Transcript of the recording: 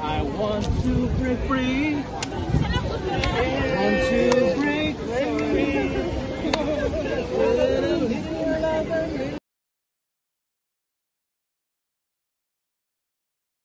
I want to break free. I want to